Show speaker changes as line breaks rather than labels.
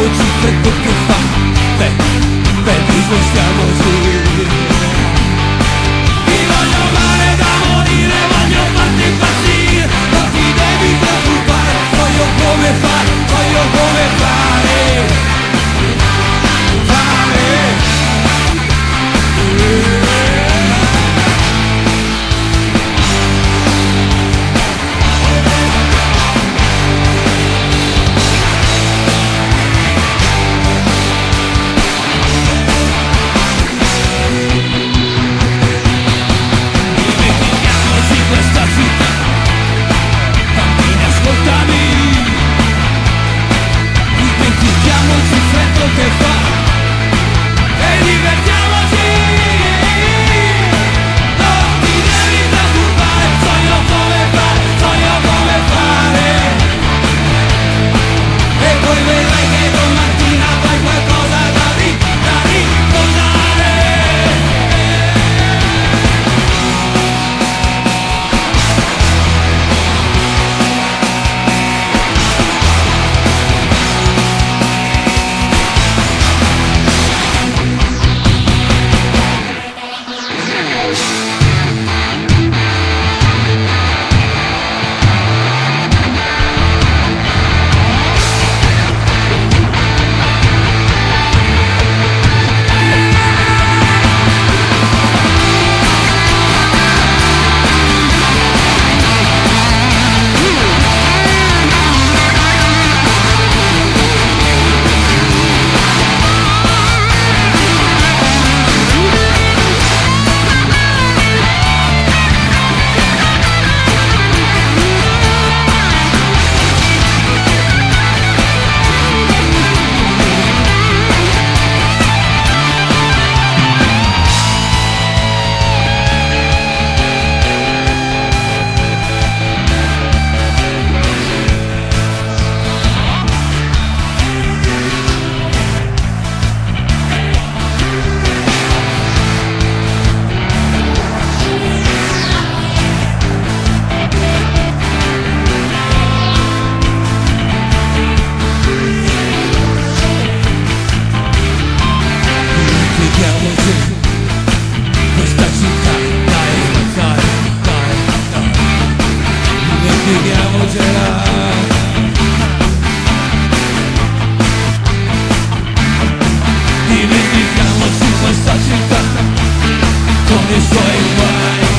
muovici, tanto che fa, beh, beh, possiamo sì. why.